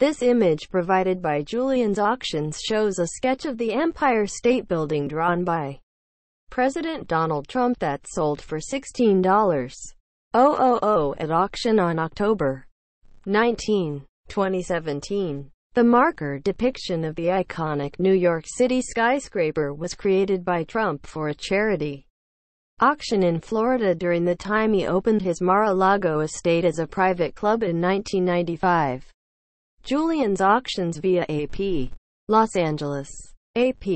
This image provided by Julien's Auctions shows a sketch of the Empire State Building drawn by President Donald Trump that sold for $16,000 at auction on October 19, 2017. The marker depiction of the iconic New York City skyscraper was created by Trump for a charity auction in Florida during the time he opened his Mar-a-Lago estate as a private club in 1995. Julien's Auctions via AP. Los Angeles. AP.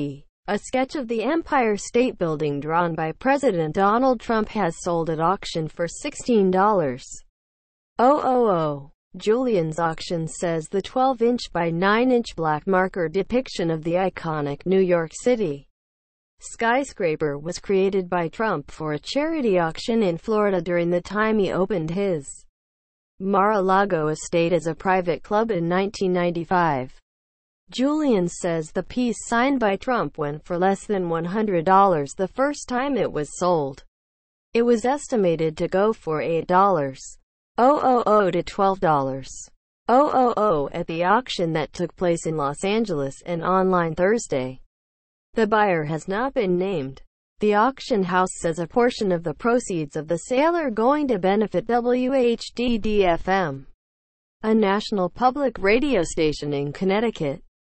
A sketch of the Empire State Building drawn by President Donald Trump has sold at auction for $16.000. Oh oh. Julien's Auction says the 12-inch by 9-inch black marker depiction of the iconic New York City skyscraper was created by Trump for a charity auction in Florida during the time he opened his Mar-a-Lago estate as a private club in 1995. Julien says the piece signed by Trump went for less than $100 the first time it was sold. It was estimated to go for $8. 000 to $12. 000 at the auction that took place in Los Angeles and online Thursday. The buyer has not been named. The auction house says a portion of the proceeds of the sale are going to benefit WHDD-FM, a national public radio station in Connecticut.